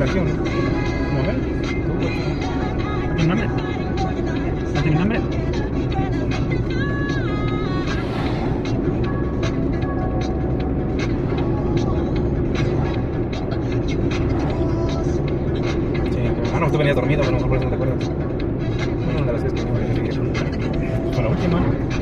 ¿Cómo. Ah, no, tú venías dormido, pero no, por eso no te acuerdas. Bueno, de las que la última.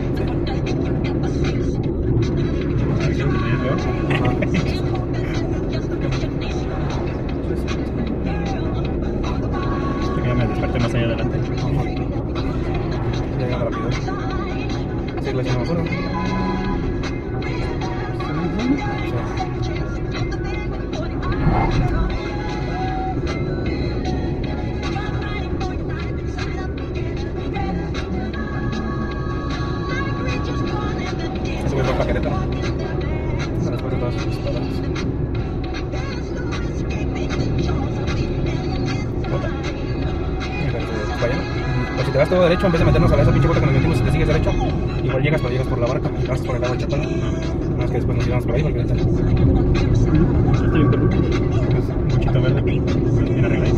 derecho en vez de meternos a la esa pinche vuelta que nos metimos si te sigues derecho igual llegas pero llegas por la barca vas por el agua chapala no es que después nos íbamos por ahí porque está bien peludo es muchito verde. Bien arregladito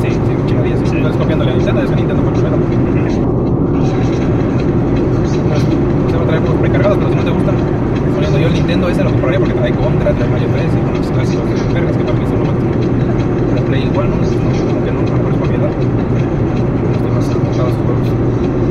Sí, sí, chingadillas. Sí. No es copiándole a Nintendo, es que Nintendo fue primero. Se lo trae por precargados, pero si no te gustan, poniendo yo el Nintendo ese lo compraría porque trae Contra, trae Mario 3 y unos clásicos de vergas que para mí son lo máximo. La Play igual, no, como que no, no es propiedad. Estoy más enfocados sus juegos.